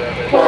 Ah,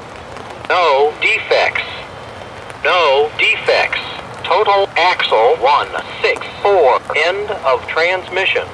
No defects. No defects. Total axle 164. End of transmission.